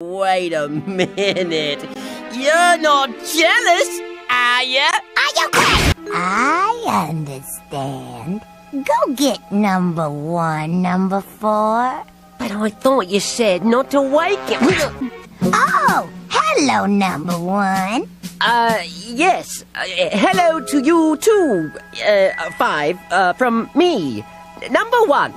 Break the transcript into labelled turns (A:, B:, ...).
A: Wait a minute. You're not jealous, are ya?
B: Are you crazy? I understand. Go get number one, number four.
A: But I thought you said not to wake him.
B: Oh, hello, number one.
A: Uh, yes. Uh, hello to you too. Uh, five, uh, from me. Number one.